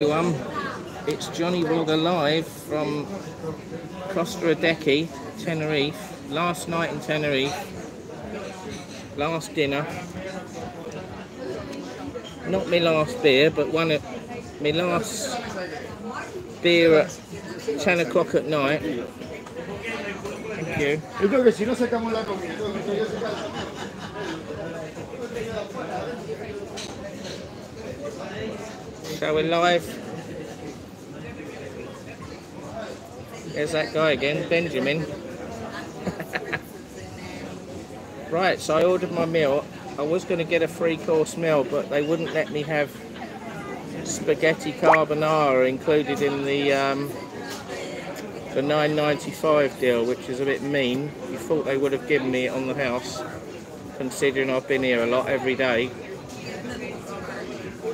everyone. It's Johnny Wilder live from Costa Adeje, Tenerife. Last night in Tenerife. Last dinner. Not my last beer, but one of my last beer at 10 o'clock at night. Thank you. So we're live. There's that guy again, Benjamin. right, so I ordered my meal. I was going to get a three course meal, but they wouldn't let me have spaghetti carbonara included in the um, the 9.95 deal, which is a bit mean. You thought they would have given me it on the house, considering I've been here a lot every day.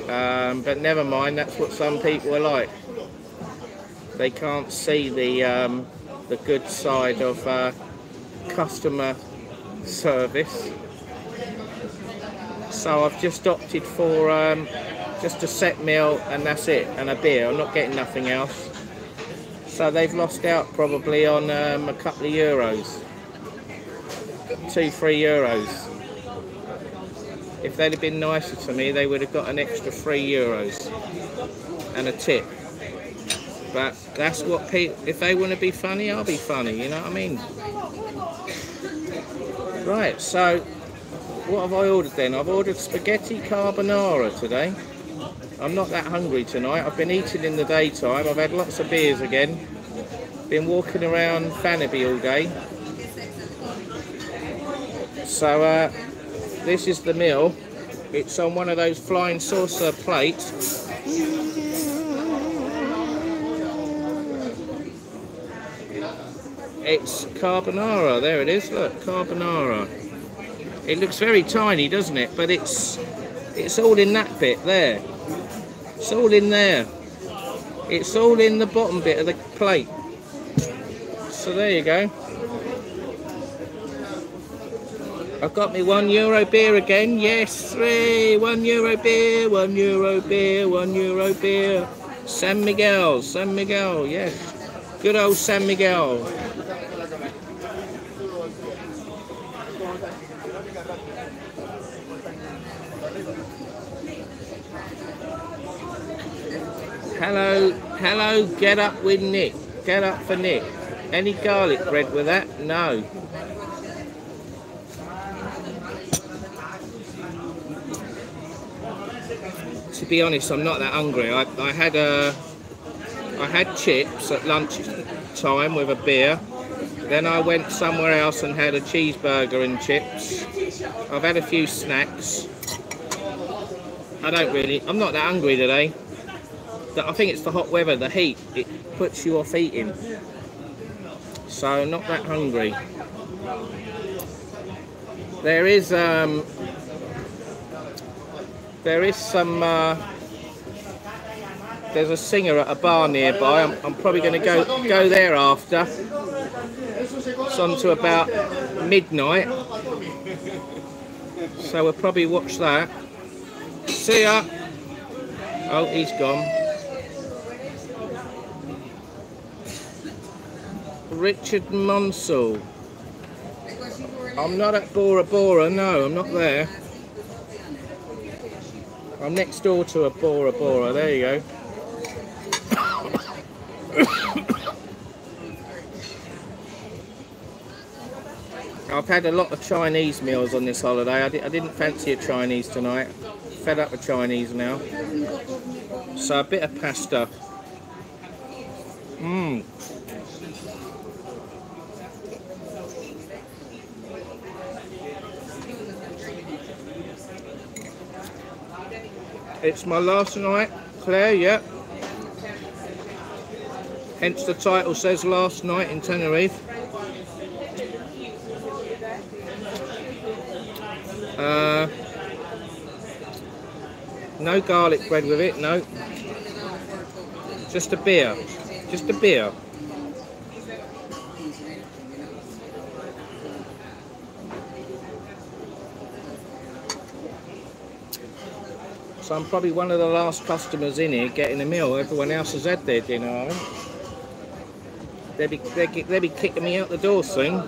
Um, but never mind, that's what some people are like. They can't see the um, the good side of uh, customer service. So I've just opted for um, just a set meal and that's it, and a beer. I'm not getting nothing else. So they've lost out probably on um, a couple of euros, two, three euros. If they'd have been nicer to me, they would have got an extra three euros and a tip. But that's what people, if they want to be funny, I'll be funny, you know what I mean? Right, so what have I ordered then? I've ordered spaghetti carbonara today. I'm not that hungry tonight. I've been eating in the daytime. I've had lots of beers again. Been walking around Fanabe all day. So uh, this is the meal. It's on one of those flying saucer plates. It's carbonara. There it is. Look, carbonara. It looks very tiny, doesn't it? But it's it's all in that bit there. It's all in there. It's all in the bottom bit of the plate. So there you go. I've got me one euro beer again. Yes, three. One euro beer, one euro beer, one euro beer. San Miguel, San Miguel, yes. Good old San Miguel. Hello, hello, get up with Nick. Get up for Nick. Any garlic bread with that? No. To be honest, I'm not that hungry. I, I had a, I had chips at lunch time with a beer. Then I went somewhere else and had a cheeseburger and chips. I've had a few snacks. I don't really, I'm not that hungry today. I think it's the hot weather, the heat, it puts you off eating. So not that hungry. There is um, there is some uh, there's a singer at a bar nearby. I'm, I'm probably going to go go there after. It's on to about midnight, so we'll probably watch that. See ya. Oh, he's gone. Richard Monsell. I'm not at Bora Bora, no, I'm not there. I'm next door to a Bora Bora, there you go. I've had a lot of Chinese meals on this holiday. I, di I didn't fancy a Chinese tonight. Fed up with Chinese now. So a bit of pasta. Mmm. It's my last night, Claire, yep. Hence the title says last night in Tenerife. Uh, no garlic bread with it, no. Just a beer, just a beer. I'm probably one of the last customers in here getting a meal. Everyone else has had their dinner. They'll be, they'll, they'll be kicking me out the door soon.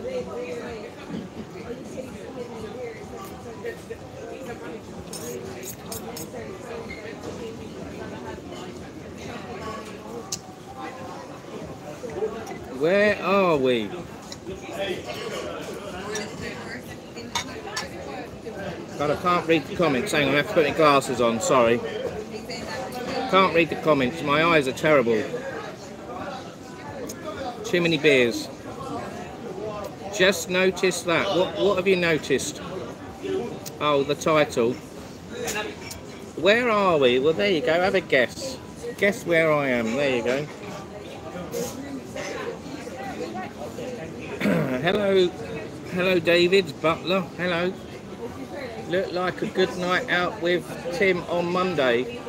Where are we? God, I read the comments. Hang on, I have to put my glasses on. Sorry. Can't read the comments. My eyes are terrible. Too many beers. Just noticed that. What, what have you noticed? Oh, the title. Where are we? Well, there you go. Have a guess. Guess where I am. There you go. hello, hello, David Butler. Hello. Looked like a good night out with Tim on Monday.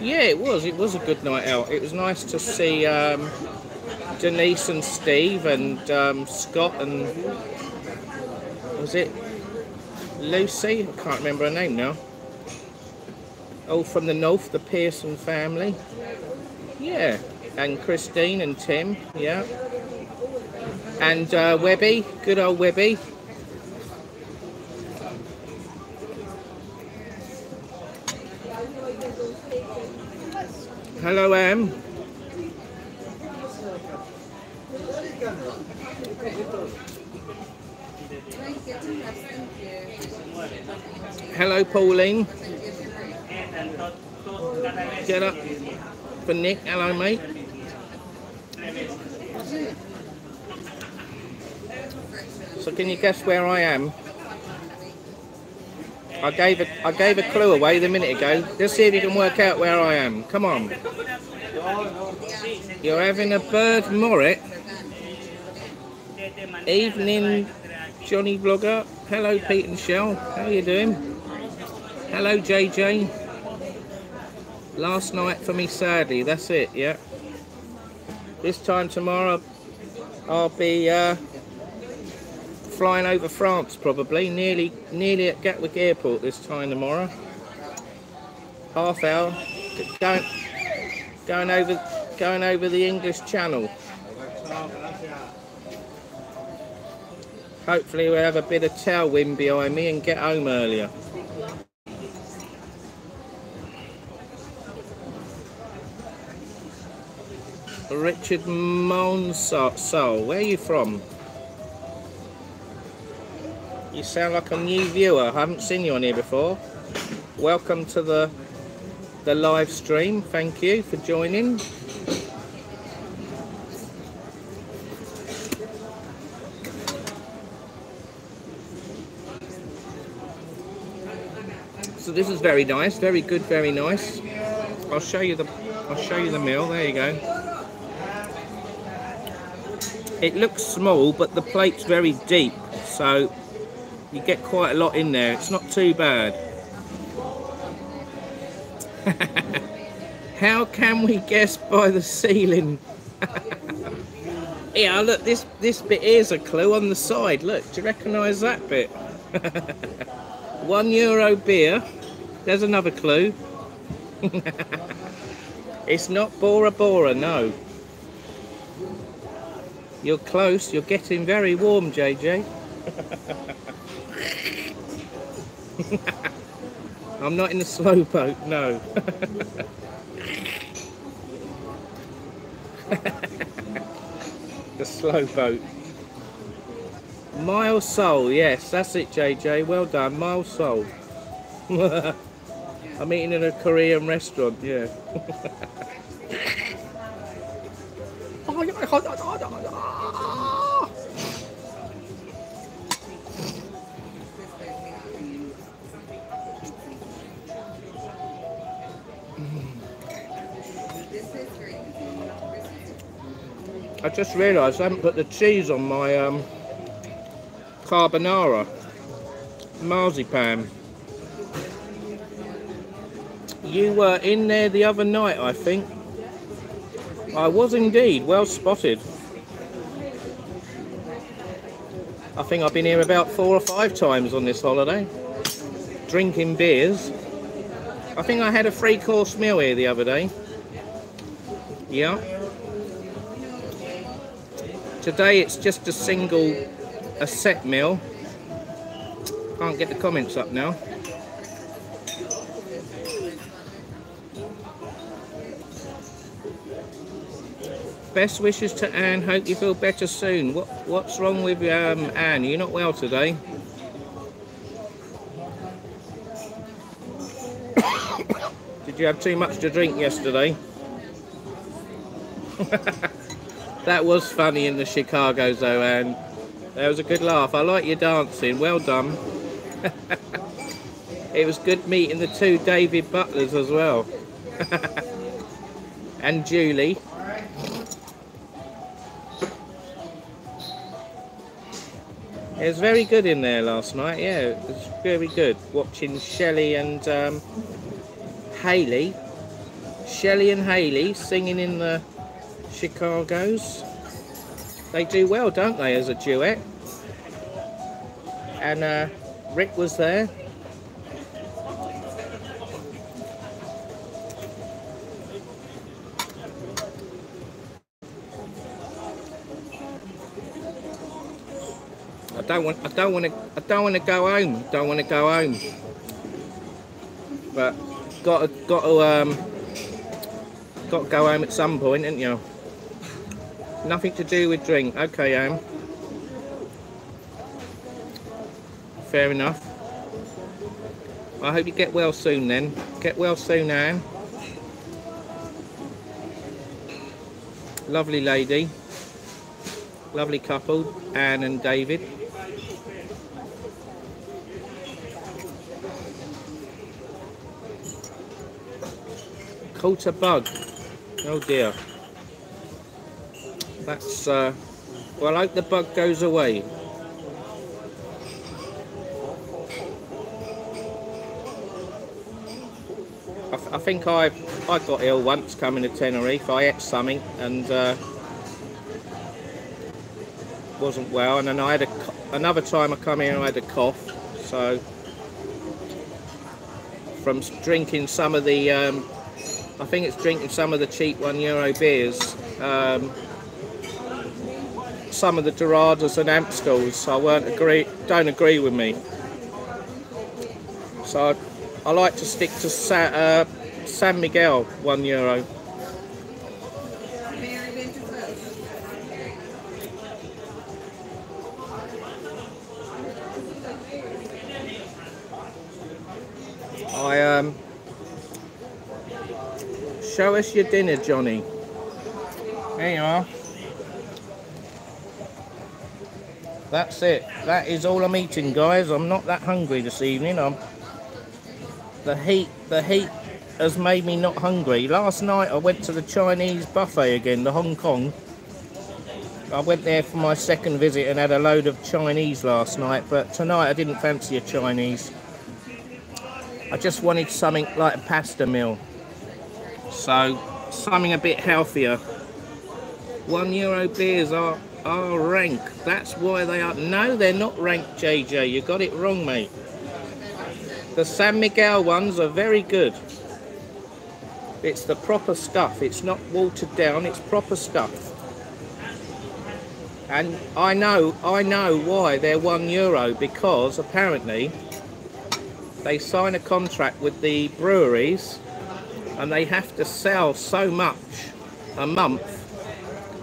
Yeah, it was. It was a good night out. It was nice to see um, Denise and Steve and um, Scott and was it Lucy? I can't remember her name now. All from the north, the Pearson family. Yeah, and Christine and Tim. Yeah, and uh, Webby, good old Webby. Hello, Em. Hello, Pauline. Get up for Nick. Hello, mate. So, can you guess where I am? I gave a I gave a clue away the minute ago. Let's see if you can work out where I am. Come on. You're having a bird morit. Evening, Johnny Vlogger. Hello, Pete and Shell. How are you doing? Hello, JJ. Last night for me, sadly. That's it. Yeah. This time tomorrow, I'll be uh, flying over France probably. Nearly, nearly at Gatwick Airport this time tomorrow. Half hour. Going, going over, going over the English Channel. Hopefully we'll have a bit of tailwind behind me and get home earlier. Richard Monsol, where are you from? You sound like a new viewer. I haven't seen you on here before. Welcome to the the live stream. Thank you for joining. So this is very nice, very good, very nice. I'll show you the I'll show you the meal. There you go. It looks small, but the plate's very deep, so you get quite a lot in there. It's not too bad. How can we guess by the ceiling? yeah, look, this this bit here's a clue on the side. Look, do you recognise that bit? One euro beer. There's another clue. it's not Bora Bora, no. You're close. You're getting very warm, JJ. I'm not in the slow boat, no. the slow boat. Mile Sol, yes, that's it, JJ. Well done, Mile Sol. I'm eating in a Korean restaurant, yeah. I just realised I haven't put the cheese on my um, carbonara marzipan. You were in there the other night, I think. I was indeed, well spotted. I think I've been here about four or five times on this holiday, drinking beers. I think I had a three course meal here the other day. Yeah. Today it's just a single, a set meal. Can't get the comments up now. Best wishes to Anne. Hope you feel better soon. What What's wrong with um, Anne? You're not well today. Did you have too much to drink yesterday? that was funny in the Chicago Anne. That was a good laugh. I like your dancing. Well done. it was good meeting the two David Butlers as well. and Julie. It was very good in there last night, yeah, it was very good. Watching Shelley and um, Haley. Shelley and Haley singing in the Chicago's. They do well, don't they, as a duet? And uh, Rick was there. I don't want. I don't want to. I don't want to go home. Don't want to go home. But got to. Got to. Um. Got to go home at some point, didn't you? Nothing to do with drink. Okay, Am. Fair enough. I hope you get well soon then. Get well soon, Anne. Lovely lady. Lovely couple, Anne and David. Caught a bug. Oh dear. That's, uh, well, I hope the bug goes away. I, I think I I got ill once coming to Tenerife. I ate something and uh, wasn't well, and then I had a another time I come here and I had a cough. So from drinking some of the, um, I think it's drinking some of the cheap one euro beers. Um, some of the Doradas and Amstels, I weren't agree, don't agree with me. So I, I like to stick to Sa, uh, San Miguel, one euro. I um show us your dinner, Johnny. There you are. That's it. That is all I'm eating, guys. I'm not that hungry this evening. I'm the heat. The heat has made me not hungry. Last night I went to the Chinese buffet again, the Hong Kong. I went there for my second visit and had a load of Chinese last night, but tonight I didn't fancy a Chinese. I just wanted something like a pasta meal. So something a bit healthier. One euro beers are are rank. That's why they are. No, they're not rank, JJ. You got it wrong, mate. The San Miguel ones are very good. It's the proper stuff. It's not watered down. It's proper stuff. And I know, I know why they're one euro because apparently they sign a contract with the breweries and they have to sell so much a month.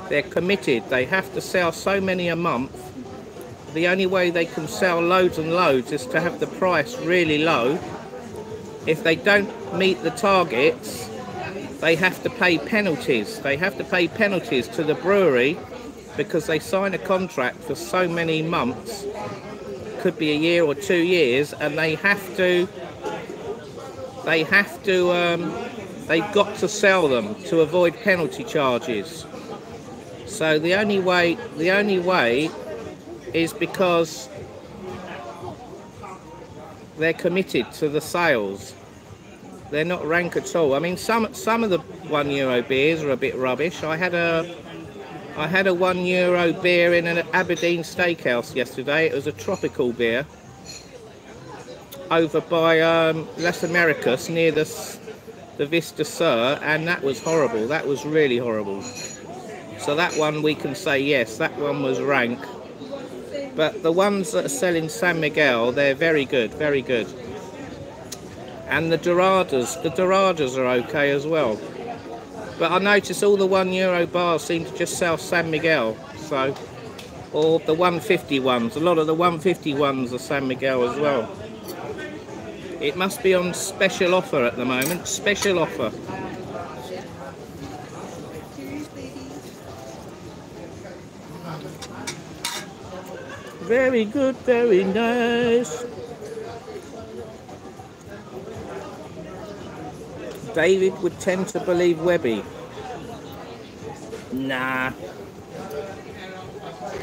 They're committed. They have to sell so many a month. The only way they can sell loads and loads is to have the price really low. If they don't meet the targets, they have to pay penalties. They have to pay penalties to the brewery because they sign a contract for so many months, could be a year or two years, and they have to. They have to. Um, they've got to sell them to avoid penalty charges. So the only way, the only way, is because they're committed to the sales. They're not rank at all. I mean, some some of the one euro beers are a bit rubbish. I had a I had a one euro beer in an Aberdeen steakhouse yesterday. It was a tropical beer. over by um, Las Americas near the the Vista Sur, and that was horrible. That was really horrible. So that one we can say yes, that one was rank. But the ones that are selling San Miguel, they're very good, very good. And the Doradas, the Doradas are okay as well. But I notice all the one euro bars seem to just sell San Miguel. So, or the 150 ones. A lot of the 150 ones are San Miguel as well. It must be on special offer at the moment. Special offer. Very good, very nice. David would tend to believe Webby. Nah.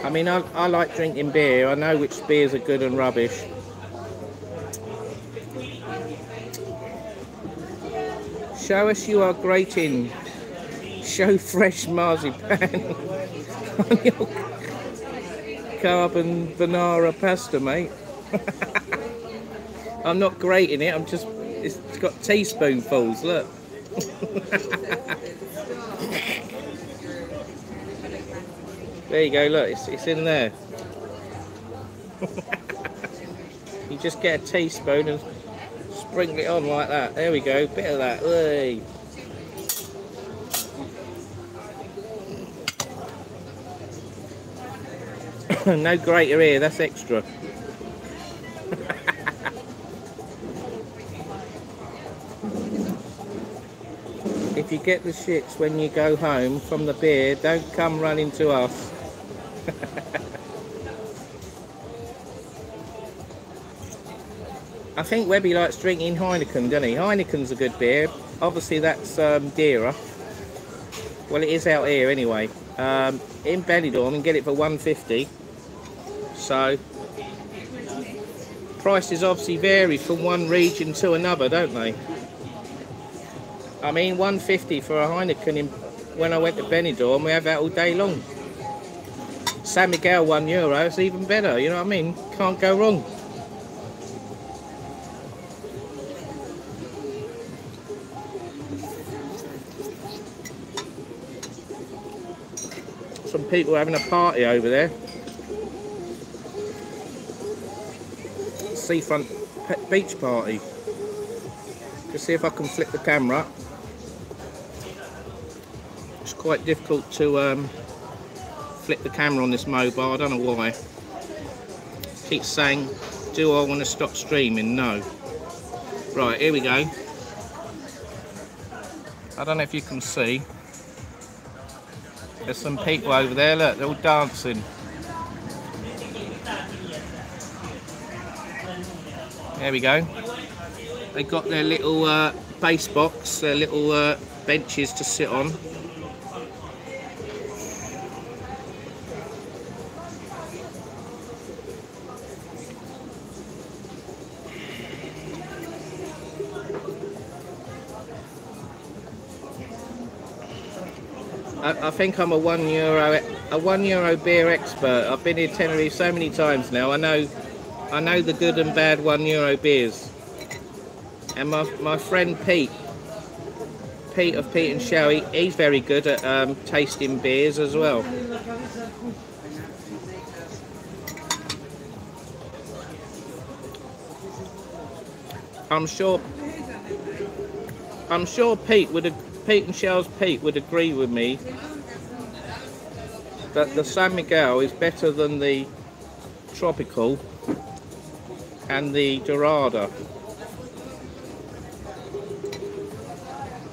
I mean, I, I like drinking beer. I know which beers are good and rubbish. Show us you are grating. Show fresh marzipan on your carbon banana pasta, mate. I'm not grating it. I'm just. It's got teaspoonfuls. Look. there you go. Look, it's, it's in there. you just get a teaspoon and sprinkle it on like that. There we go. Bit of that. Hey. no grater here. That's extra. if you get the shits when you go home from the beer, don't come running to us. I think Webby likes drinking Heineken, doesn't he? Heineken's a good beer. Obviously, that's um, dearer. Well, it is out here anyway. Um, in Benidorm, and get it for 150. So, prices obviously vary from one region to another, don't they? I mean, 150 for a Heineken in, when I went to Benidorm, we have that all day long. San Miguel, one euro, it's even better, you know what I mean? Can't go wrong. Some people having a party over there. Seafront beach party. Just see if I can flip the camera. It's quite difficult to um, flip the camera on this mobile. I don't know why. Keeps saying, do I want to stop streaming? No. Right, here we go. I don't know if you can see. There's some people over there, look, they're all dancing. There we go. They got their little uh, bass box, their little uh, benches to sit on. I, I think I'm a one euro a one euro beer expert. I've been here Tenerife so many times now. I know I know the good and bad one euro beers. And my, my friend Pete, Pete of Pete and Shell, he, he's very good at um, tasting beers as well. I'm sure I'm sure Pete would Pete and Shell's Pete would agree with me that the San Miguel is better than the tropical and the Dorada.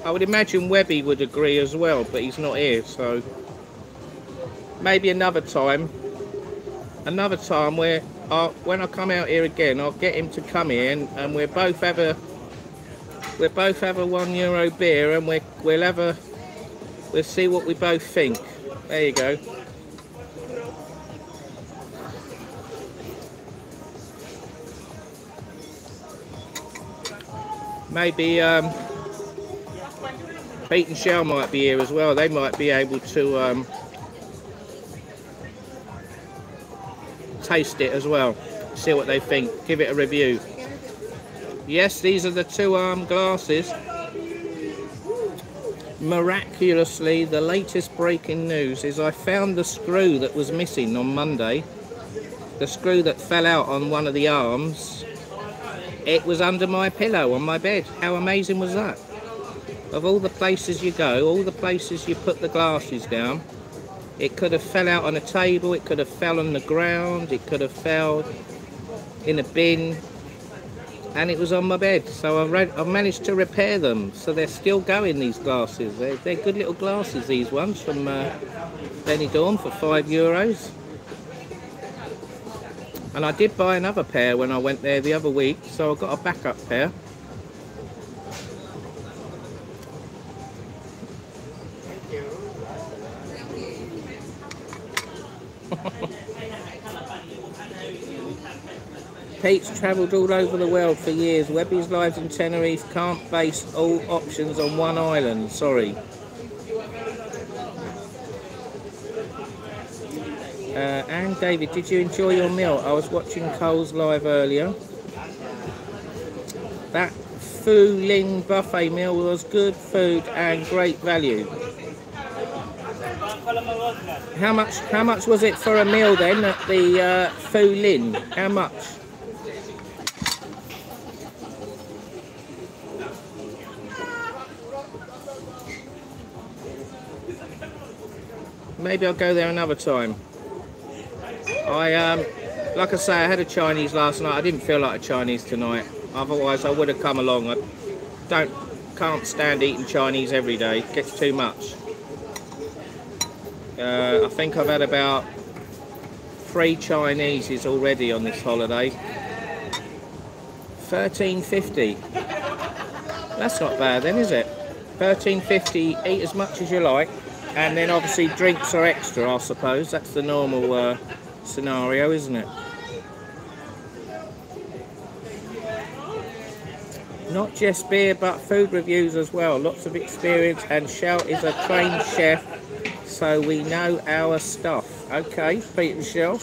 I would imagine Webby would agree as well, but he's not here, so maybe another time. Another time where i when I come out here again, I'll get him to come here and, and we'll both have a we'll both have a one euro beer and we we'll have a we'll see what we both think. There you go. Maybe um, and Shell might be here as well. They might be able to um, taste it as well. See what they think. Give it a review. Yes, these are the two arm glasses. Miraculously, the latest breaking news is I found the screw that was missing on Monday. The screw that fell out on one of the arms. It was under my pillow on my bed. How amazing was that? Of all the places you go, all the places you put the glasses down, it could have fell out on a table, it could have fell on the ground, it could have fell in a bin, and it was on my bed. So I've, read, I've managed to repair them. So they're still going, these glasses. They're, they're good little glasses, these ones, from uh, Benidorm for five euros. And I did buy another pair when I went there the other week, so I got a backup pair. Pete's travelled all over the world for years. Webby's lives in Tenerife can't base all options on one island. Sorry. And David, did you enjoy your meal? I was watching Cole's live earlier. That Fu Ling buffet meal was good food and great value. How much? How much was it for a meal then at the uh, Fu Lin? How much? Maybe I'll go there another time. I um, like I say, I had a Chinese last night. I didn't feel like a Chinese tonight. Otherwise, I would have come along. I don't, can't stand eating Chinese every day. It gets too much. Uh, I think I've had about three Chineses already on this holiday. 13.50. That's not bad then, is it? 13.50. Eat as much as you like. And then obviously drinks are extra, I suppose. That's the normal uh, scenario, isn't it? Not just beer, but food reviews as well. Lots of experience, and Shell is a trained chef, so we know our stuff. Okay, Pete and Shell.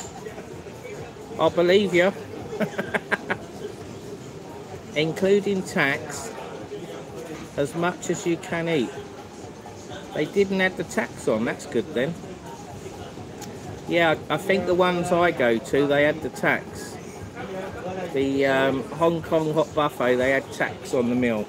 I believe you. Including tax, as much as you can eat. They didn't add the tax on, that's good then. Yeah, I think the ones I go to, they add the tax. The um, Hong Kong hot buffet, they add tax on the meal.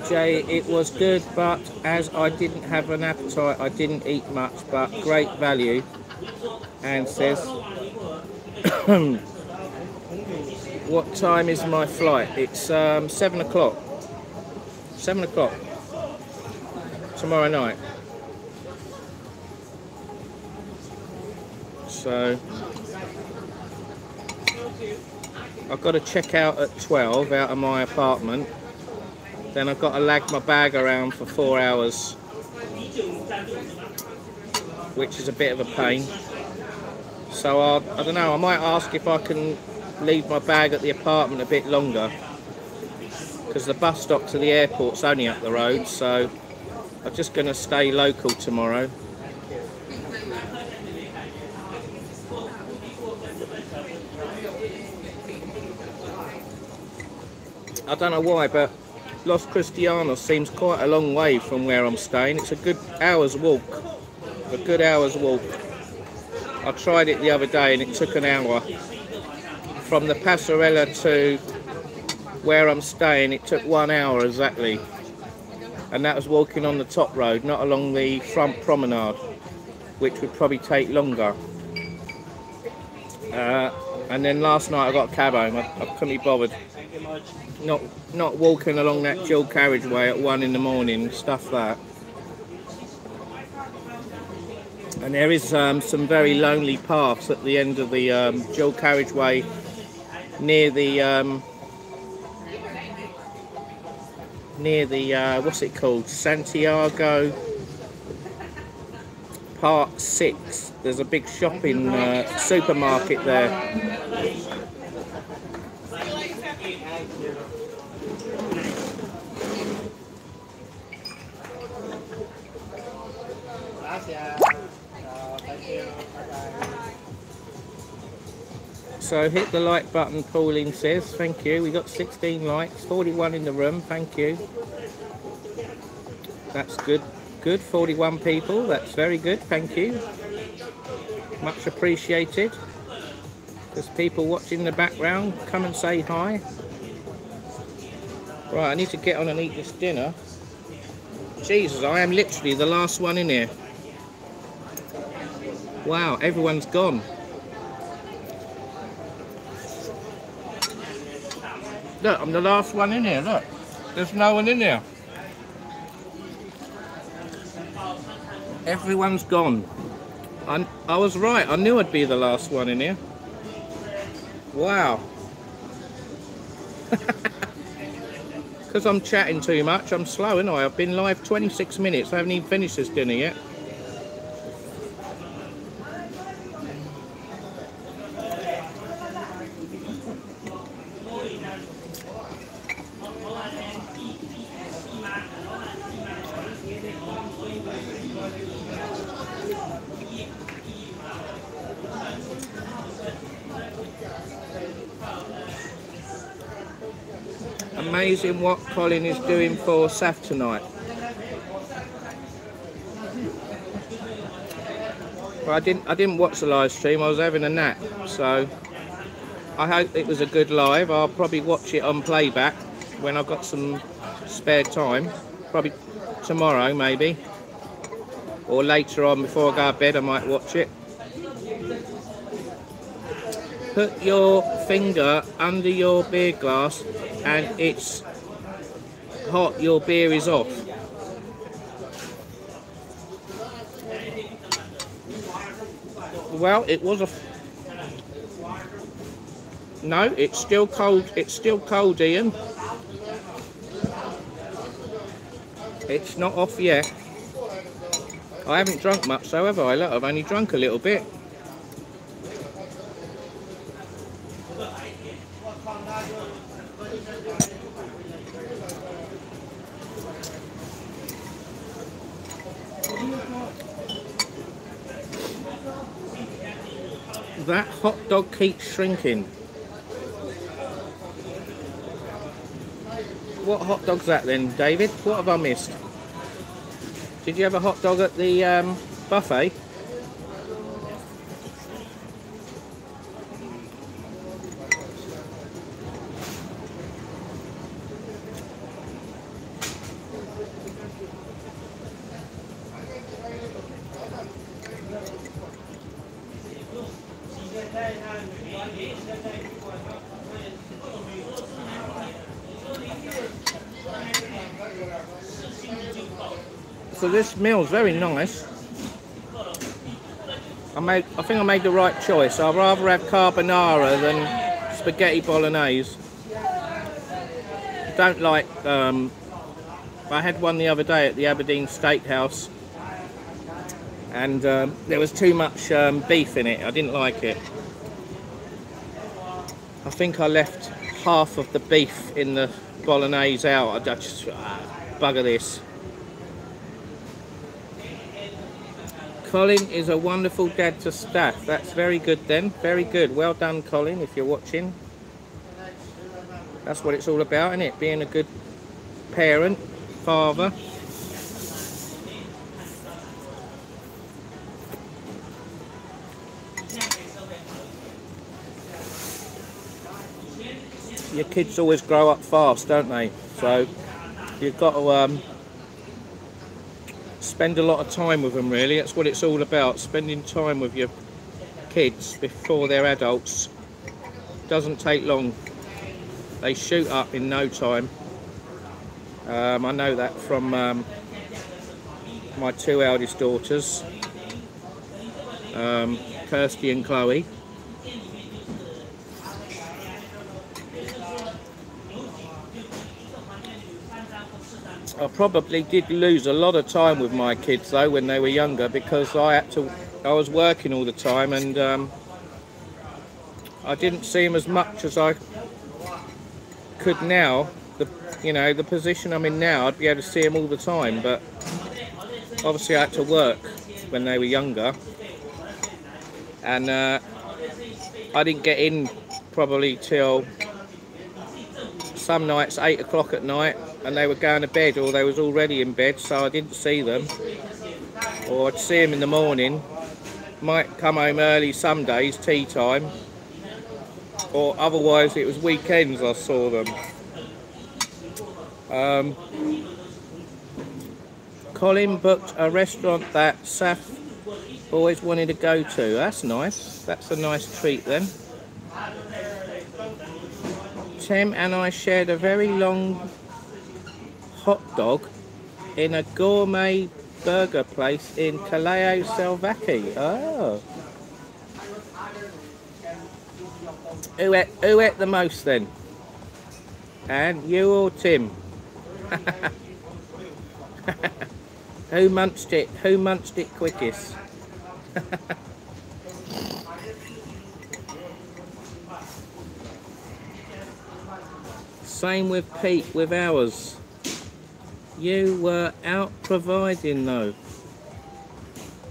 JJ, it was good, but as I didn't have an appetite, I didn't eat much, but great value. And says, what time is my flight? It's um, seven o'clock. Seven o'clock tomorrow night. So I've got to check out at 12 out of my apartment then I've got to lag my bag around for four hours, which is a bit of a pain. So I'll, I don't know, I might ask if I can leave my bag at the apartment a bit longer because the bus stop to the airport's only up the road so I'm just going to stay local tomorrow I don't know why but Los Cristianos seems quite a long way from where I'm staying. It's a good hour's walk. A good hour's walk. I tried it the other day and it took an hour. From the Passerella to where I'm staying, it took one hour exactly. And that was walking on the top road, not along the front promenade, which would probably take longer. Uh, and then last night I got a cab home. I, I couldn't be bothered not not walking along that dual carriageway at one in the morning, stuff that. And there is um, some very lonely paths at the end of the um, dual carriageway near the um, near the uh, what's it called Santiago Park 6. There's a big shopping uh, supermarket there. So hit the like button, Pauline says. Thank you. We got 16 likes, 41 in the room. Thank you. That's good. Good. 41 people. That's very good. Thank you. Much appreciated. There's people watching in the background. Come and say hi. Right, I need to get on and eat this dinner. Jesus, I am literally the last one in here. Wow, everyone's gone. Look, I'm the last one in here, look. There's no one in here. Everyone's gone. I, I was right, I knew I'd be the last one in here. Wow. Because I'm chatting too much, I'm slow, I? I've been live 26 minutes, I haven't even finished this dinner yet. What Colin is doing for SAF tonight. Well, I didn't. I didn't watch the live stream. I was having a nap, so I hope it was a good live. I'll probably watch it on playback when I've got some spare time. Probably tomorrow, maybe, or later on before I go to bed. I might watch it. Put your finger under your beer glass and it's hot, your beer is off. Well, it was a... No, it's still cold. It's still cold, Ian. It's not off yet. I haven't drunk much, so have I? Look, I've only drunk a little bit. That hot dog keeps shrinking. What hot dog's that then, David? What have I missed? Did you have a hot dog at the um, buffet? This meal's very nice. I made, I think I made the right choice. I'd rather have carbonara than spaghetti bolognese. I Don't like, um, I had one the other day at the Aberdeen Steakhouse and um, there was too much um, beef in it. I didn't like it. I think I left half of the beef in the bolognese out. I just, ah, bugger this. Colin is a wonderful dad to staff. That's very good then. Very good. Well done, Colin, if you're watching. That's what it's all about, isn't it? Being a good parent, father. Your kids always grow up fast, don't they? So you've got to um, spend a lot of time with them really. That's what it's all about spending time with your kids before they're adults. Doesn't take long. They shoot up in no time. Um, I know that from um, my two eldest daughters um, Kirsty and Chloe I probably did lose a lot of time with my kids though when they were younger because I had to I was working all the time and um, I didn't see them as much as I could now. The you know the position I'm in now I'd be able to see them all the time but obviously I had to work when they were younger. And uh, I didn't get in probably till some nights eight o'clock at night and they were going to bed or they was already in bed so I didn't see them. Or I'd see them in the morning. Might come home early some days tea time. Or otherwise it was weekends I saw them. Um, Colin booked a restaurant that Saf always wanted to go to. That's nice. That's a nice treat then. Tim and I shared a very long hot dog in a gourmet burger place in Callao Salvaje. Oh. Who ate, who ate the most then? And you or Tim? who munched it? Who munched it quickest? Same with Pete with ours. You were out providing though.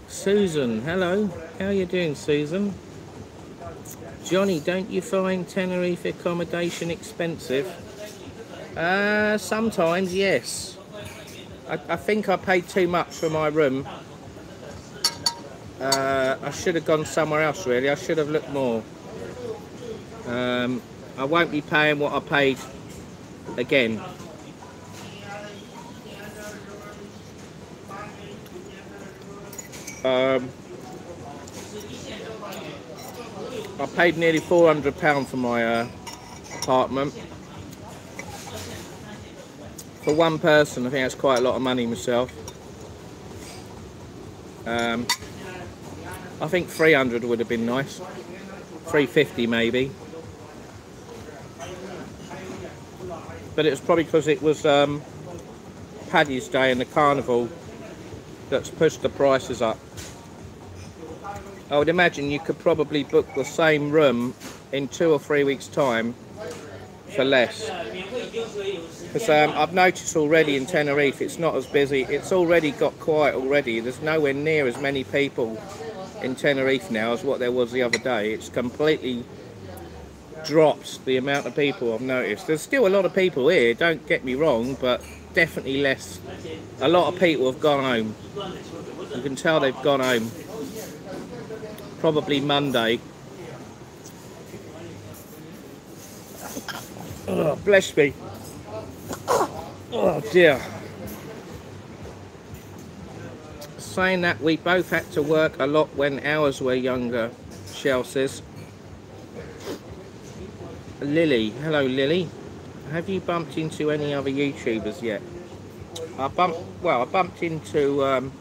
Susan, hello. How are you doing, Susan? Johnny, don't you find Tenerife accommodation expensive? Uh, sometimes, yes. I, I think I paid too much for my room. Uh, I should have gone somewhere else, really. I should have looked more. Um, I won't be paying what I paid again. Um, I paid nearly £400 for my uh, apartment. For one person, I think that's quite a lot of money myself. Um, I think 300 would have been nice. 350 maybe. but it was probably because it was um, Paddy's Day and the carnival that's pushed the prices up. I would imagine you could probably book the same room in two or three weeks time for less. Because um, I've noticed already in Tenerife it's not as busy, it's already got quiet already, there's nowhere near as many people in Tenerife now as what there was the other day. It's completely dropped the amount of people I've noticed. There's still a lot of people here, don't get me wrong, but definitely less. A lot of people have gone home. You can tell they've gone home. Probably Monday. Oh, bless me. Oh dear. Saying that we both had to work a lot when ours were younger, Shell says. Lily. Hello, Lily. Have you bumped into any other YouTubers yet? I bumped, well, I bumped into um,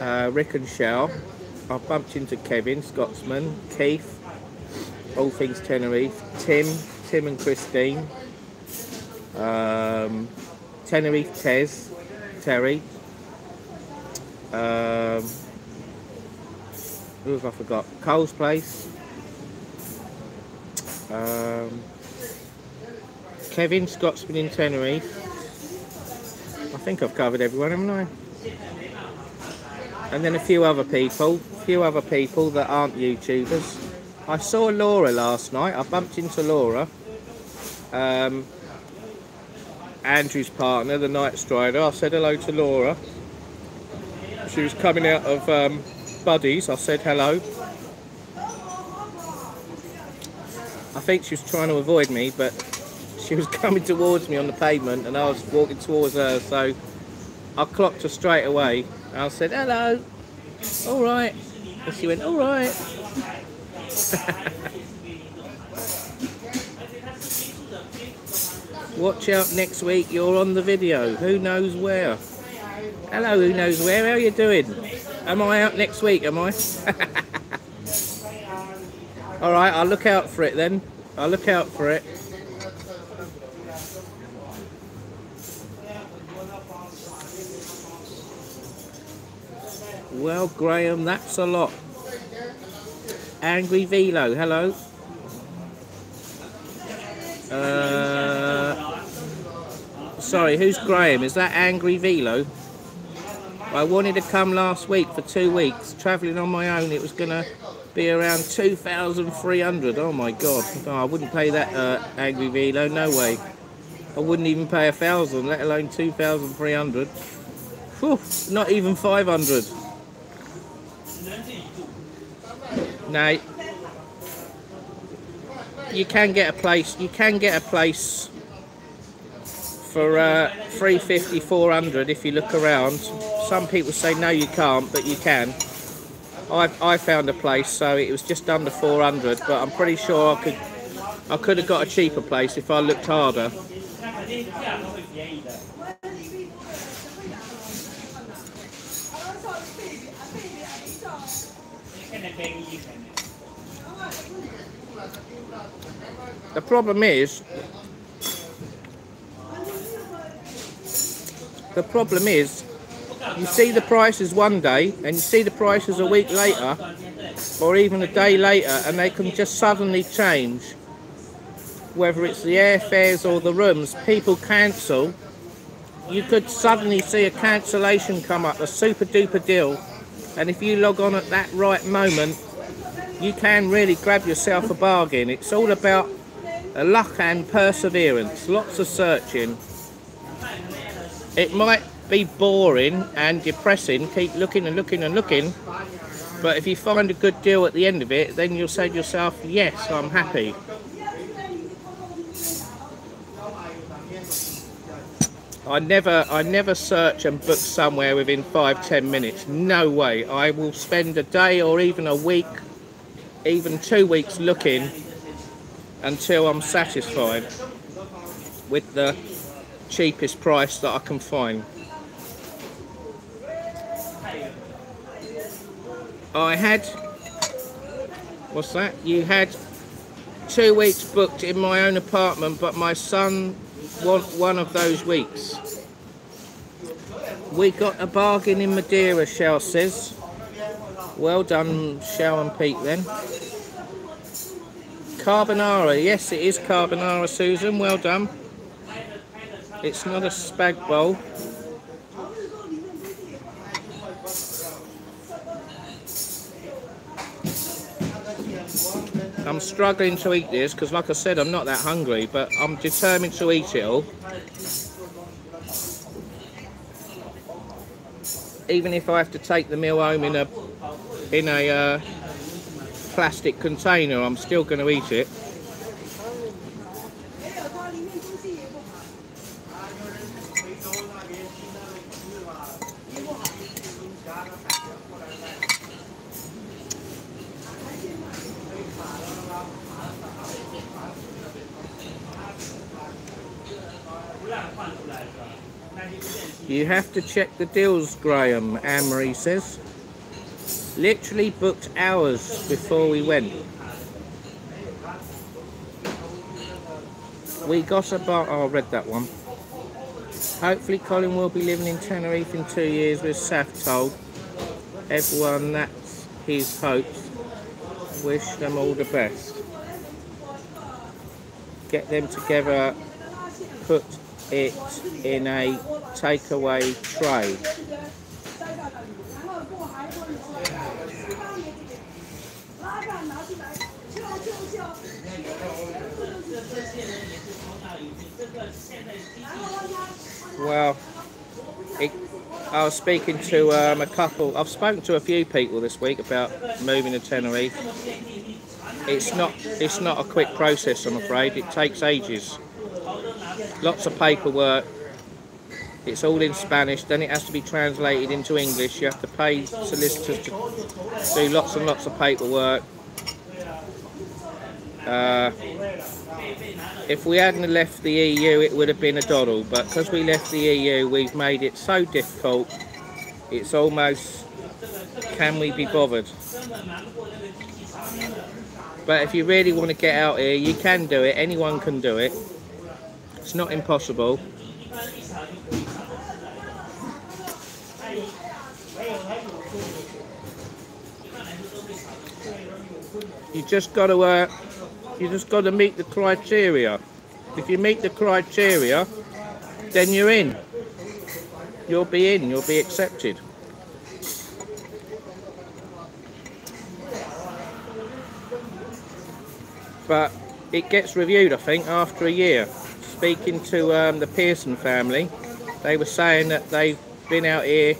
uh, Rick and Shell. I bumped into Kevin, Scotsman, Keith, All Things Tenerife, Tim, Tim and Christine, um, Tenerife Tez, Terry, um, who have I forgot? Cole's Place, um, Kevin Scott's been in Tenerife. I think I've covered everyone, haven't I? And then a few other people, a few other people that aren't YouTubers. I saw Laura last night. I bumped into Laura. Um, Andrew's partner, the Night Strider. I said hello to Laura. She was coming out of um, Buddies. I said hello. I think she was trying to avoid me, but she was coming towards me on the pavement and I was walking towards her, so I clocked her straight away. And I said, hello, all right. And she went, all right. Watch out next week, you're on the video. Who knows where? Hello, who knows where? How are you doing? Am I out next week, am I? Alright, I'll look out for it then. I'll look out for it. Well, Graham, that's a lot. Angry Velo, hello. Uh, sorry, who's Graham? Is that Angry Velo? I wanted to come last week for two weeks, travelling on my own. It was going to be around 2,300. Oh my god. Oh, I wouldn't pay that, uh, Angry Velo, no way. I wouldn't even pay a thousand, let alone 2,300. Not even 500. No. You can get a place, you can get a place for uh, 350, 400 if you look around. Some people say no you can't, but you can. I, I found a place, so it was just under 400, but I'm pretty sure I could I could have got a cheaper place if I looked harder. The problem is, the problem is, you see the prices one day and you see the prices a week later or even a day later and they can just suddenly change. Whether it's the airfares or the rooms people cancel. You could suddenly see a cancellation come up a super duper deal. And if you log on at that right moment you can really grab yourself a bargain. It's all about luck and perseverance lots of searching it might be boring and depressing, keep looking and looking and looking, but if you find a good deal at the end of it, then you'll say to yourself, yes, I'm happy. I never, I never search and book somewhere within five, ten minutes. No way. I will spend a day or even a week, even two weeks looking until I'm satisfied with the cheapest price that I can find. I had, what's that? You had two weeks booked in my own apartment, but my son want one of those weeks. We got a bargain in Madeira, Shell says. Well done, Shell and Pete then. Carbonara, yes it is carbonara, Susan, well done. It's not a spag bowl. I'm struggling to eat this because like I said I'm not that hungry but I'm determined to eat it all even if I have to take the meal home in a in a uh, plastic container I'm still going to eat it You have to check the deals, Graham, Anne-Marie says. Literally booked hours before we went. We got a bar... Oh, I read that one. Hopefully Colin will be living in Tenerife in two years with Saf told. Everyone, that's his hopes. Wish them all the best. Get them together, put it in a takeaway tray. Well, it, I was speaking to um, a couple. I've spoken to a few people this week about moving to Tenerife. It's not. It's not a quick process, I'm afraid. It takes ages. Lots of paperwork. It's all in Spanish. Then it has to be translated into English. You have to pay solicitors to do lots and lots of paperwork. Uh, if we hadn't left the EU, it would have been a doddle. But because we left the EU, we've made it so difficult. It's almost, can we be bothered? But if you really want to get out here, you can do it. Anyone can do it. It's not impossible. You just got to, uh, you just got to meet the criteria. If you meet the criteria, then you're in. You'll be in. You'll be accepted. But it gets reviewed, I think, after a year. Speaking to um, the Pearson family, they were saying that they've been out here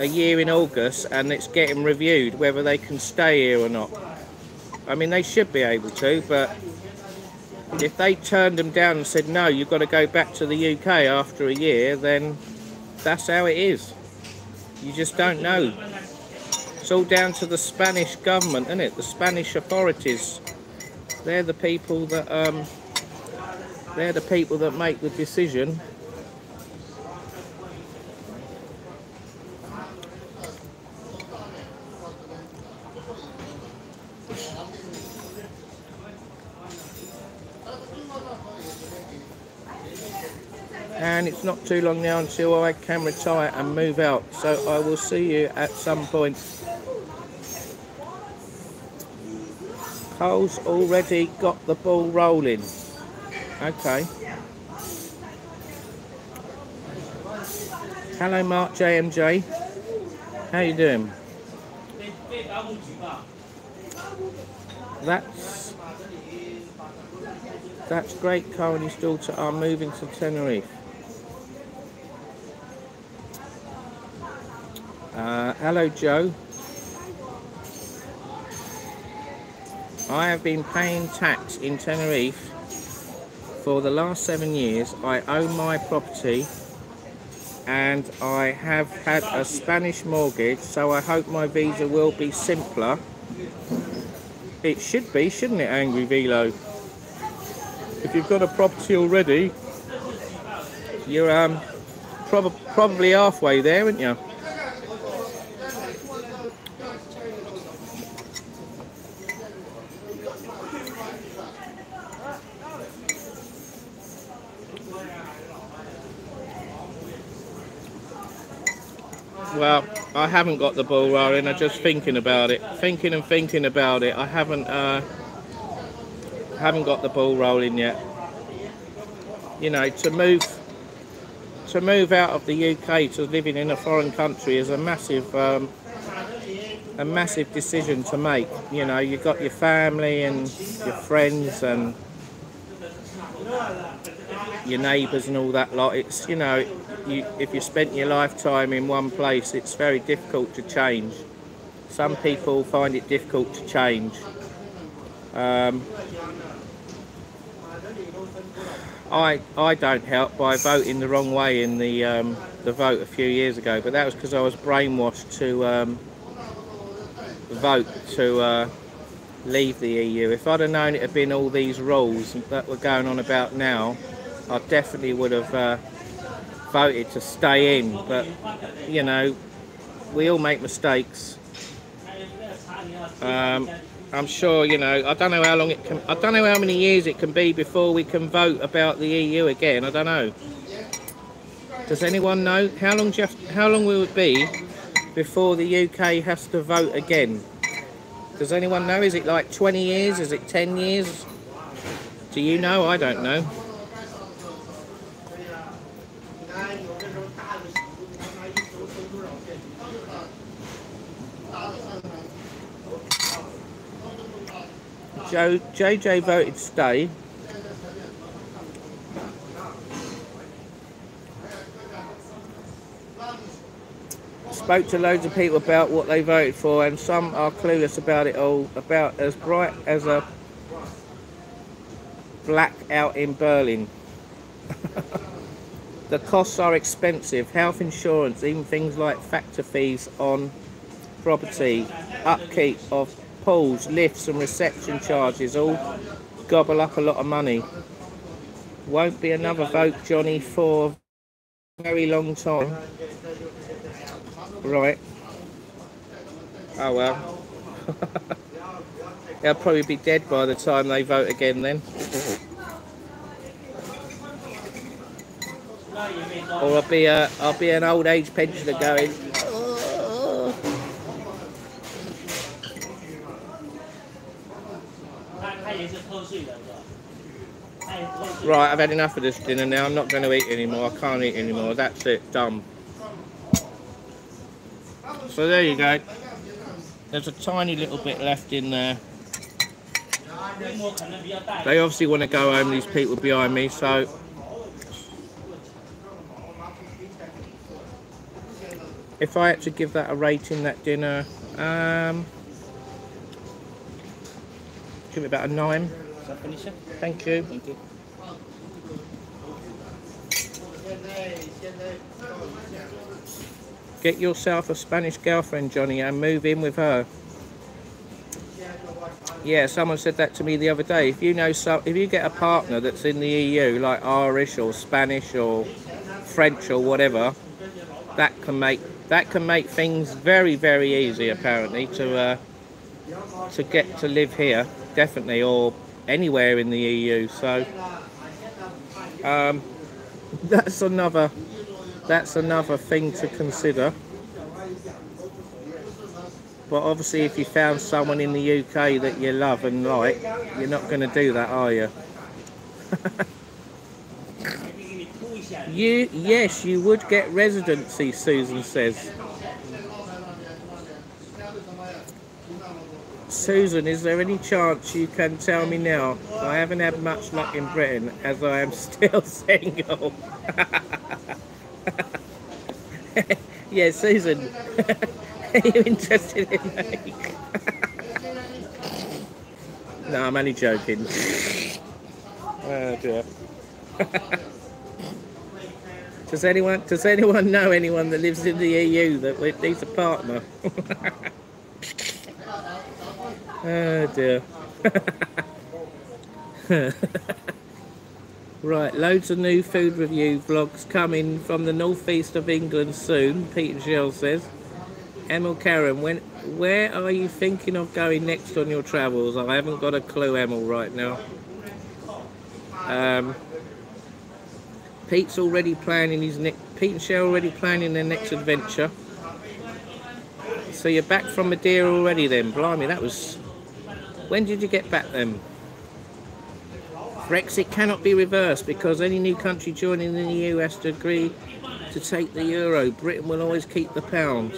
a year in August and it's getting reviewed whether they can stay here or not. I mean, they should be able to, but if they turned them down and said, no, you've got to go back to the UK after a year, then that's how it is. You just don't know. It's all down to the Spanish government, isn't it? The Spanish authorities. They're the people that um, they're the people that make the decision. And it's not too long now until I can retire and move out. So I will see you at some point. Cole's already got the ball rolling. Okay. Hello Mark JMJ how you doing? That's that's great Cole and his daughter. Are moving to Tenerife Uh, hello, Joe. I have been paying tax in Tenerife for the last seven years. I own my property and I have had a Spanish mortgage, so I hope my visa will be simpler. It should be, shouldn't it, Angry Velo? If you've got a property already, you're um, prob probably halfway there, aren't you? Well, I haven't got the ball rolling. I'm just thinking about it, thinking and thinking about it. I haven't, uh, haven't got the ball rolling yet. You know, to move, to move out of the UK to living in a foreign country is a massive, um, a massive decision to make. You know, you've got your family and your friends and your neighbours and all that lot. It's you know you, if you spent your lifetime in one place, it's very difficult to change. Some people find it difficult to change. Um, I I don't help by voting the wrong way in the um, the vote a few years ago, but that was because I was brainwashed to um, vote to uh, leave the EU. If I'd have known it had been all these rules that were going on about now, I definitely would have uh, voted to stay in, but you know, we all make mistakes. Um, I'm sure, you know, I don't know how long it can, I don't know how many years it can be before we can vote about the EU again. I don't know. Does anyone know? How long, have, how long will it be before the UK has to vote again? Does anyone know? Is it like 20 years? Is it 10 years? Do you know? I don't know. Joe, JJ voted stay. Spoke to loads of people about what they voted for and some are clueless about it all, about as bright as a black out in Berlin. the costs are expensive, health insurance, even things like factor fees on property, upkeep of pools, lifts and reception charges all gobble up a lot of money. Won't be another vote, Johnny, for a very long time. Right. Oh well. They'll probably be dead by the time they vote again then. or I'll be a I'll be an old age pensioner going. Right, I've had enough of this dinner now. I'm not going to eat anymore. I can't eat anymore. That's it. Done. So there you go. There's a tiny little bit left in there. They obviously want to go home, these people behind me, so... If I had to give that a rating, that dinner, um, give it about a nine. Thank you. Thank you. Get yourself a Spanish girlfriend, Johnny, and move in with her. Yeah, someone said that to me the other day. If you know some, if you get a partner that's in the EU, like Irish or Spanish or French or whatever, that can make that can make things very very easy apparently to uh, to get to live here, definitely, or anywhere in the EU. So um, that's another that's another thing to consider. But obviously, if you found someone in the UK that you love and like, you're not going to do that, are you? you, yes, you would get residency, Susan says. Susan, is there any chance you can tell me now? I haven't had much luck in Britain as I am still single. yeah, Susan. Are you interested in me? no, I'm only joking. oh dear. does anyone does anyone know anyone that lives in the EU that needs a partner? Oh dear. right, loads of new food review vlogs coming from the northeast of England soon, Peter Shell says. Emil Karen, when, where are you thinking of going next on your travels? I haven't got a clue, Emil, right now. Um, Pete's already planning his next. Pete and Cheryl already planning their next adventure. So you're back from Madeira already, then? Blimey, that was. When did you get back then? Brexit cannot be reversed because any new country joining the EU has to agree to take the euro. Britain will always keep the pound.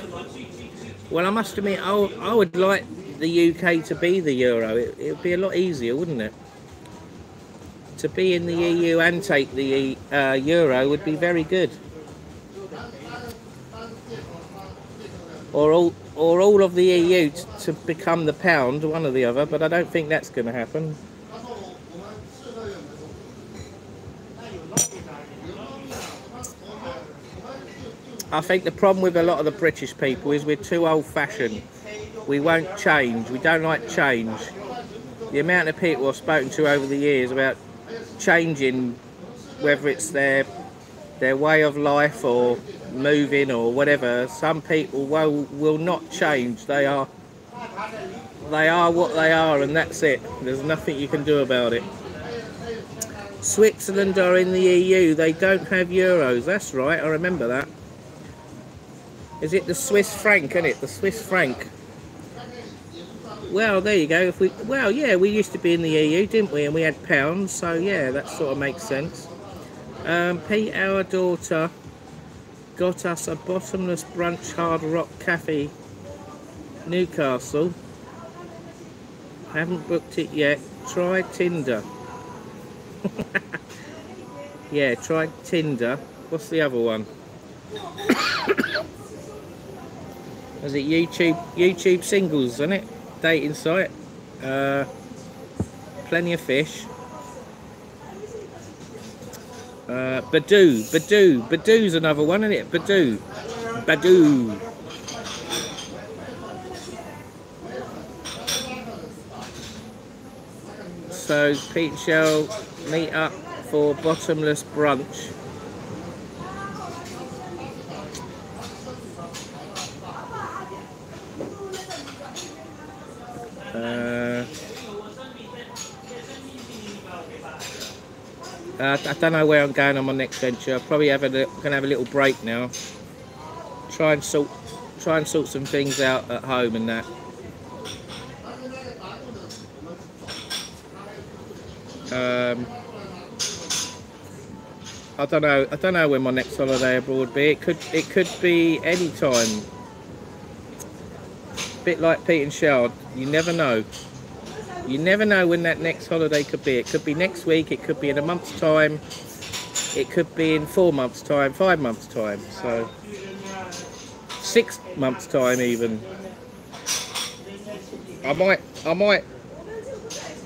Well, I must admit, I, I would like the UK to be the euro. It would be a lot easier, wouldn't it? To be in the EU and take the uh, euro would be very good. Or all, or all of the EU to become the pound, one or the other, but I don't think that's going to happen. I think the problem with a lot of the British people is we're too old-fashioned. We won't change. We don't like change. The amount of people I've spoken to over the years about changing, whether it's their their way of life or moving or whatever, some people will will not change. They are they are what they are, and that's it. There's nothing you can do about it. Switzerland are in the EU. They don't have euros. That's right. I remember that. Is it the Swiss franc, isn't it? The Swiss franc. Well, there you go. If we, well, yeah, we used to be in the EU, didn't we? And we had pounds, so yeah, that sort of makes sense. Um, Pete, our daughter, got us a bottomless brunch hard rock cafe, Newcastle. Haven't booked it yet. Try Tinder. yeah, try Tinder. What's the other one? Is it YouTube YouTube singles, isn't it? Dating site. Uh, plenty of fish. Uh, Badoo, Badoo, Badoo's another one, isn't it? Badoo, Badoo. So Pete Shell meet up for bottomless brunch. Uh, I don't know where I'm going on my next venture. I'll probably have a gonna have a little break now. Try and sort try and sort some things out at home and that. Um, I don't know. I don't know when my next holiday abroad be. It could it could be any time. Bit like Pete and Shard. You never know. You never know when that next holiday could be. It could be next week. It could be in a month's time. It could be in four months' time, five months' time. So six months' time even. I might. I might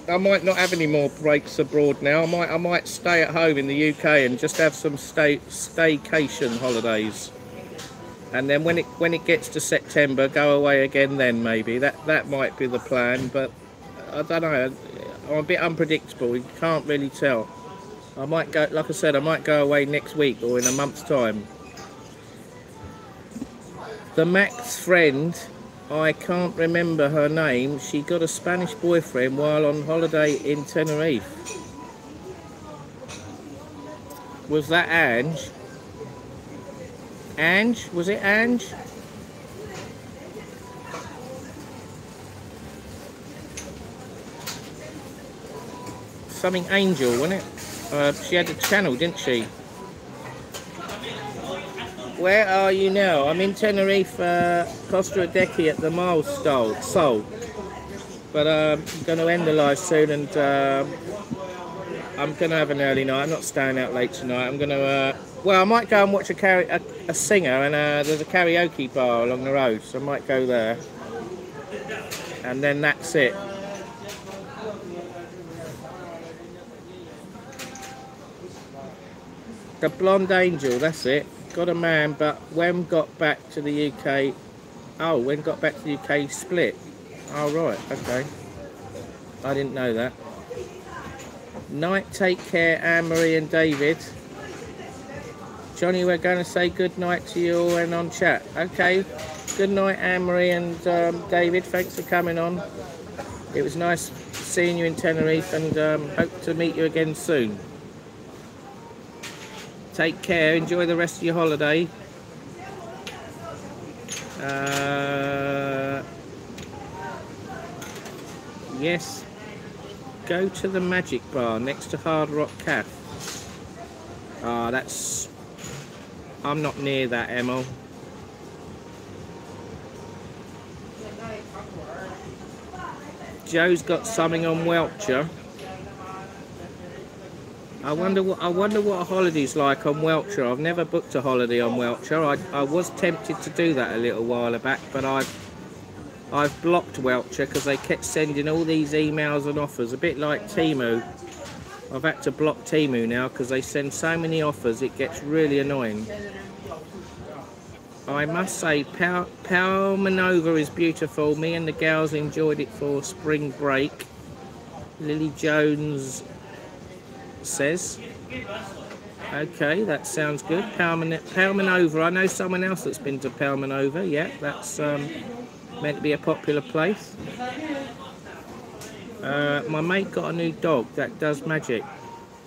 I might not have any more breaks abroad now. I might I might stay at home in the UK and just have some stay staycation holidays. And then when it when it gets to September, go away again. Then maybe that that might be the plan. But I don't know. I'm a bit unpredictable. You can't really tell. I might go. Like I said, I might go away next week or in a month's time. The Max friend I can't remember her name. She got a Spanish boyfriend while on holiday in Tenerife. Was that Ange? Ange? Was it Ange? Something Angel, wasn't it? Uh, she had a channel, didn't she? Where are you now? I'm in Tenerife, uh, Costa Adeje at the Milestone, Sol. But um, I'm going to end the live soon and uh, I'm going to have an early night. I'm not staying out late tonight. I'm going to, uh, well, I might go and watch a, a, a singer and uh, there's a karaoke bar along the road, so I might go there. And then that's it. The Blonde Angel, that's it got a man, but when got back to the UK, oh, when got back to the UK, split. Oh, right, okay. I didn't know that. Night, take care, Anne-Marie and David. Johnny, we're going to say good night to you all and on chat. Okay, good night, Anne-Marie and um, David. Thanks for coming on. It was nice seeing you in Tenerife and um, hope to meet you again soon. Take care. Enjoy the rest of your holiday. Uh, yes. Go to the Magic Bar next to Hard Rock Cafe. Ah, that's... I'm not near that, Emil. Joe's got something on Wowcher. I wonder what I wonder what a holiday's like on Wowcher. I've never booked a holiday on Wowcher. I, I was tempted to do that a little while back, but I've I've blocked Wowcher because they kept sending all these emails and offers, a bit like Temu. I've had to block Temu now because they send so many offers, it gets really annoying. I must say, Pal Palmanova is beautiful. Me and the girls enjoyed it for spring break. Lily Jones says. Okay, that sounds good. Palman, Palmanova. I know someone else that's been to Palmanova. Yeah, that's um, meant to be a popular place. Uh, my mate got a new dog that does magic.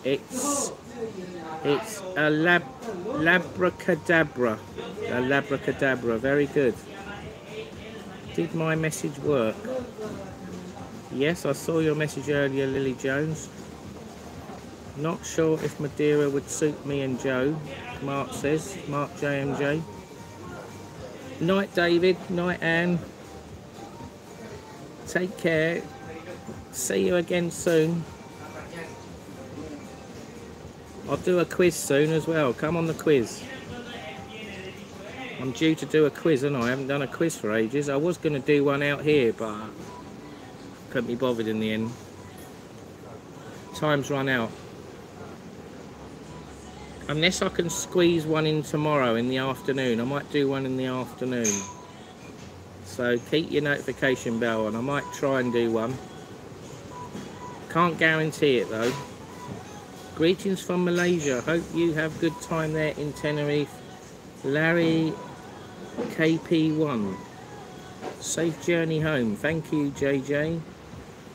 It's it's a lab labracadabra. A labracadabra. Very good. Did my message work? Yes, I saw your message earlier, Lily Jones. Not sure if Madeira would suit me and Joe, Mark says. Mark JMJ. Night, David. Night, Anne. Take care. See you again soon. I'll do a quiz soon as well. Come on the quiz. I'm due to do a quiz, and I? I haven't done a quiz for ages. I was going to do one out here, but couldn't be bothered in the end. Time's run out. Unless I can squeeze one in tomorrow in the afternoon. I might do one in the afternoon. So keep your notification bell on. I might try and do one. Can't guarantee it though. Greetings from Malaysia. Hope you have good time there in Tenerife. Larry KP1. Safe journey home. Thank you, JJ.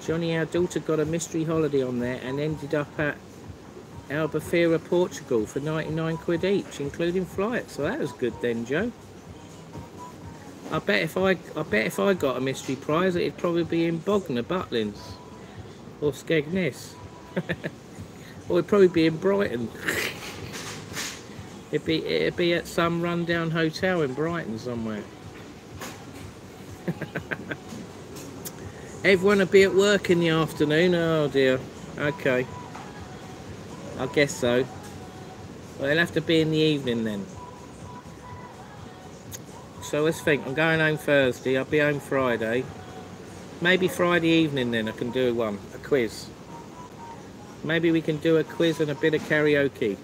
Johnny, our daughter got a mystery holiday on there and ended up at Albufeira, Portugal for 99 quid each, including flights. So that was good then, Joe. I bet if I I bet if I got a mystery prize it'd probably be in Bognor, Butlins or Skegness. or it'd probably be in Brighton. It'd be it'd be at some rundown hotel in Brighton somewhere. Everyone will be at work in the afternoon. Oh dear. Okay. I guess so. Well, it'll have to be in the evening then. So let's think. I'm going home Thursday. I'll be home Friday. Maybe Friday evening then I can do one, a quiz. Maybe we can do a quiz and a bit of karaoke.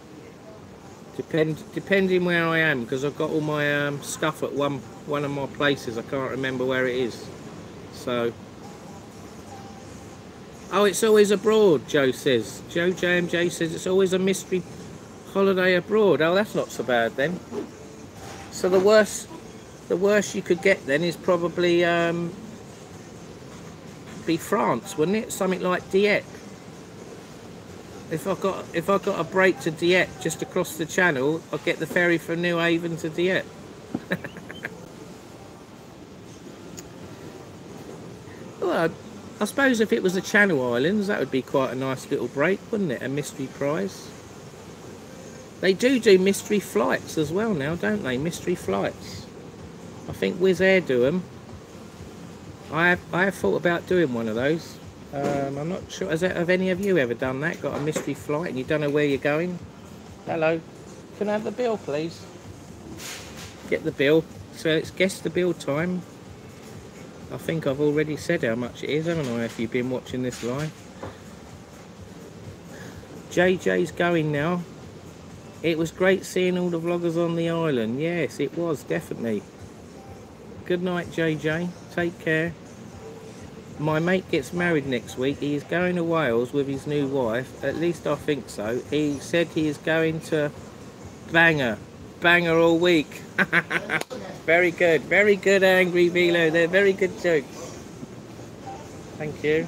Depend, depending where I am, because I've got all my um, stuff at one one of my places. I can't remember where it is. So. Oh, it's always abroad, Joe says. Joe JMJ says it's always a mystery holiday abroad. Oh, that's not so bad then. So the worst, the worst you could get then is probably um, be France, wouldn't it? Something like Dieppe. If I got if I got a break to Dieppe just across the channel, I'd get the ferry from Newhaven to Dieppe. well, I suppose if it was the Channel Islands, that would be quite a nice little break, wouldn't it? A mystery prize. They do do mystery flights as well now, don't they? Mystery flights. I think Wizz Air do them. I have, I have thought about doing one of those. Um, I'm not sure. Has, have any of you ever done that? Got a mystery flight and you don't know where you're going? Hello. Can I have the bill, please? Get the bill. So it's guess the bill time. I think I've already said how much it is, haven't I, if you've been watching this live. JJ's going now. It was great seeing all the vloggers on the island. Yes, it was, definitely. Good night, JJ. Take care. My mate gets married next week. He is going to Wales with his new wife. At least I think so. He said he is going to Bangor. Bangor all week. very good. Very good, Angry Velo. They're very good jokes. Thank you.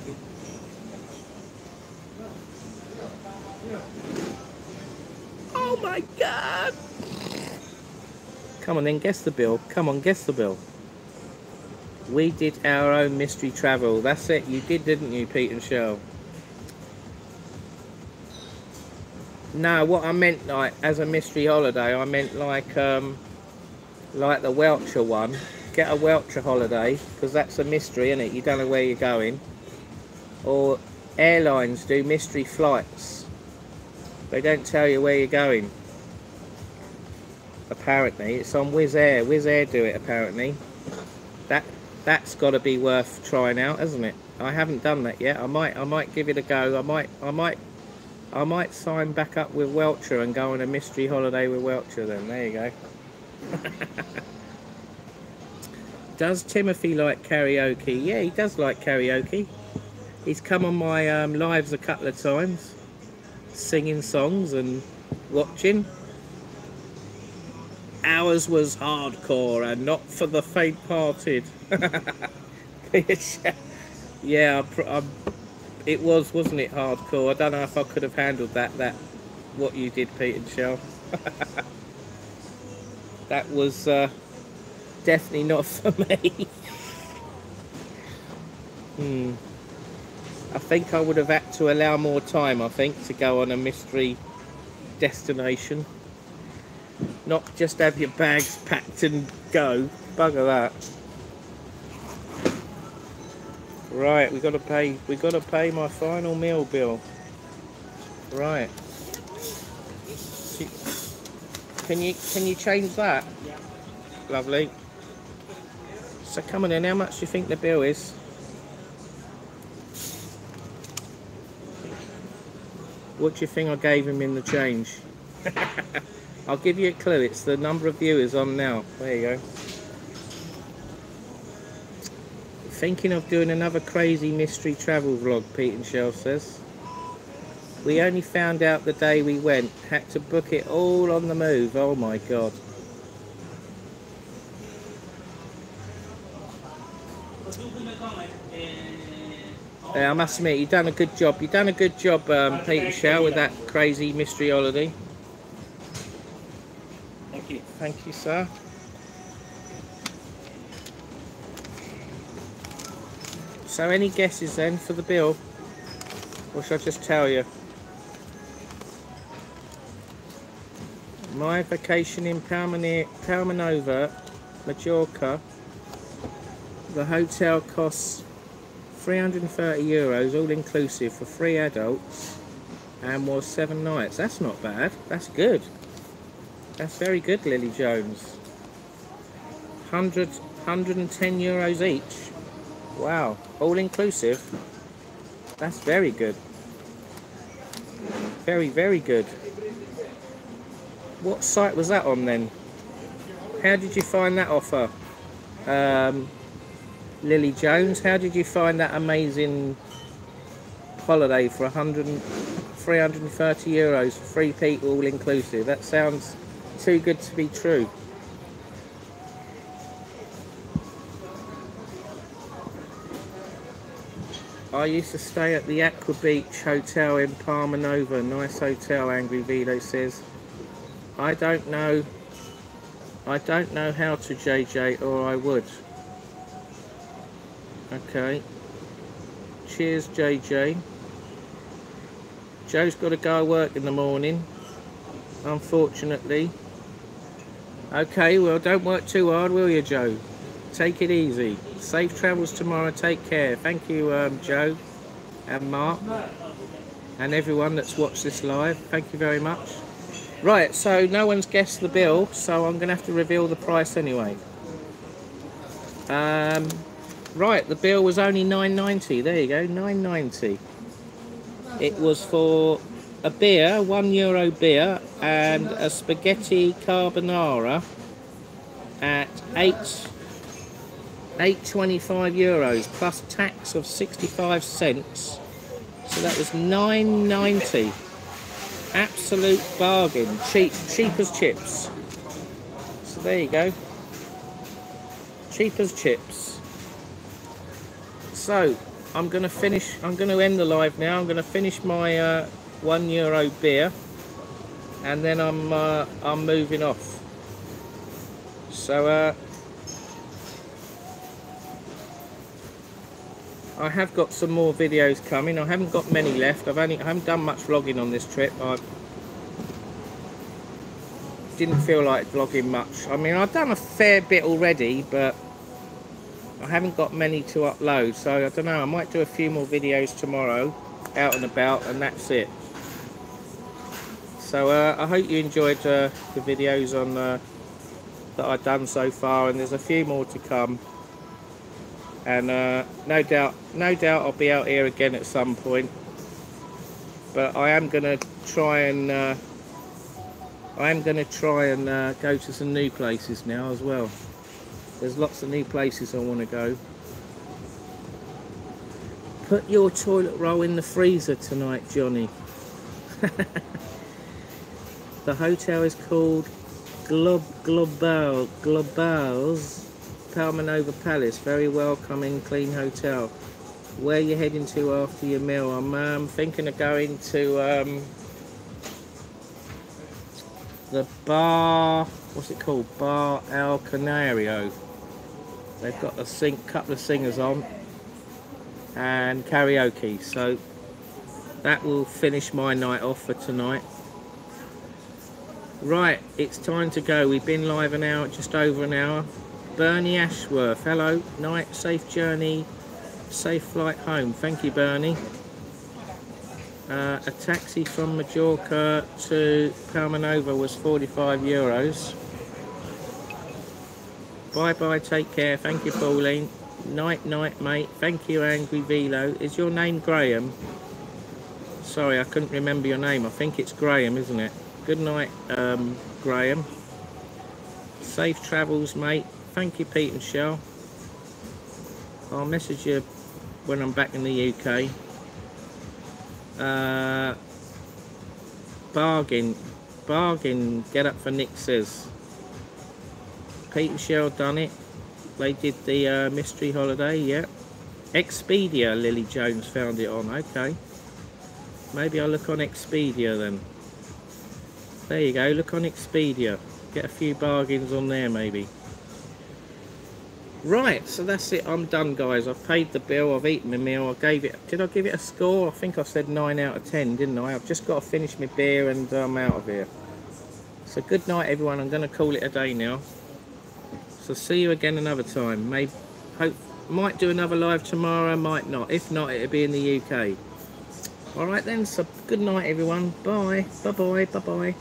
Oh my god! Come on then, guess the bill. Come on, guess the bill. We did our own mystery travel. That's it. You did, didn't you, Pete and Shell? No, what I meant like as a mystery holiday, I meant like um, like the Wowcher one. Get a Wowcher holiday because that's a mystery, isn't it? You don't know where you're going. Or airlines do mystery flights. They don't tell you where you're going. Apparently, it's on Wizz Air. Wizz Air do it apparently. That that's got to be worth trying out, hasn't it? I haven't done that yet. I might I might give it a go. I might I might I might sign back up with Wowcher and go on a mystery holiday with Wowcher then. There you go. does Timothy like karaoke? Yeah, he does like karaoke. He's come on my um, lives a couple of times, singing songs and watching. Ours was hardcore and not for the faint-hearted. yeah, I, I, it was, wasn't it, hardcore? I don't know if I could have handled that, that what you did, Pete and Shell. that was uh, definitely not for me. hmm. I think I would have had to allow more time, I think, to go on a mystery destination. Not just have your bags packed and go. Bugger that. Right, we gotta pay we gotta pay my final meal bill. Right. Can you can you change that? Yeah. Lovely. So come on in, how much do you think the bill is? What do you think I gave him in the change? I'll give you a clue, it's the number of viewers on now. There you go. Thinking of doing another crazy mystery travel vlog, Pete and Shell says. We only found out the day we went. Had to book it all on the move. Oh my god. Yeah, I must admit, you've done a good job. You've done a good job, um, Pete and Shell, with that crazy mystery holiday. Thank you. Thank you, sir. So any guesses then for the bill? Or shall I just tell you? My vacation in Palmanova, Majorca. The hotel costs 330 euros, all inclusive, for three adults, and was seven nights. That's not bad. That's good. That's very good, Lily Jones. 100, 110 euros each. Wow, all inclusive. That's very good. Very, very good. What site was that on then? How did you find that offer? Um, Lily Jones, how did you find that amazing holiday for 100 330 euros three people all inclusive? That sounds too good to be true. I used to stay at the Aqua Beach Hotel in Palma Nova. Nice hotel, Angry Vito says. I don't know. I don't know how to, JJ, or I would. Okay. Cheers, JJ. Joe's got to go work in the morning, unfortunately. Okay, well, don't work too hard, will you, Joe? Take it easy. Safe travels tomorrow. Take care. Thank you, um, Joe and Mark and everyone that's watched this live. Thank you very much. Right, so no one's guessed the bill, so I'm going to have to reveal the price anyway. Um, right, the bill was only 9.90. There you go, 9.90. It was for a beer, one euro beer, and a spaghetti carbonara at eight 8.25 euros plus tax of 65 cents. So that was 9.90. Absolute bargain. Cheap, cheap as chips. So there you go. Cheap as chips. So I'm going to finish. I'm going to end the live now. I'm going to finish my uh, one euro beer, and then I'm uh, I'm moving off. So. Uh, I have got some more videos coming. I haven't got many left. I've only I haven't done much vlogging on this trip. I didn't feel like vlogging much. I mean, I've done a fair bit already, but I haven't got many to upload. So I don't know. I might do a few more videos tomorrow, out and about, and that's it. So uh, I hope you enjoyed uh, the videos on uh, that I've done so far, and there's a few more to come and uh, no doubt no doubt I'll be out here again at some point. But I am gonna try and uh, I am gonna try and uh, go to some new places now as well. There's lots of new places I want to go. Put your toilet roll in the freezer tonight Johnny. The hotel is called Glob Global Globals Palmanova Palace, very welcoming, clean hotel. Where you heading to after your meal? I'm um, thinking of going to um, the bar, what's it called? Bar El Canario. They've got a sing, couple of singers on and karaoke. So that will finish my night off for tonight. Right, it's time to go. We've been live an hour, just over an hour. Bernie Ashworth, hello, night, safe journey, safe flight home. Thank you, Bernie. Uh, a taxi from Majorca to Palmanova was 45 euros. Bye bye, take care. Thank you, Pauline. Night, night, mate. Thank you, Angry Velo. Is your name Graham? Sorry, I couldn't remember your name. I think it's Graham, isn't it? Good night, um, Graham. Safe travels, mate thank you Pete and Shell. I'll message you when I'm back in the UK uh, bargain bargain get up for says Pete and Shell done it. They did the uh, mystery holiday yeah. Expedia Lily Jones found it on okay. Maybe I'll look on Expedia then. There you go look on Expedia. Get a few bargains on there maybe Right, so that's it. I'm done, guys. I've paid the bill. I've eaten my meal. I gave it. Did I give it a score? I think I said nine out of ten, didn't I? I've just got to finish my beer and I'm out of here. So good night, everyone. I'm going to call it a day now. So see you again another time. May hope might do another live tomorrow, might not. If not, it'll be in the UK. All right then. So good night, everyone. Bye. Bye bye. Bye bye.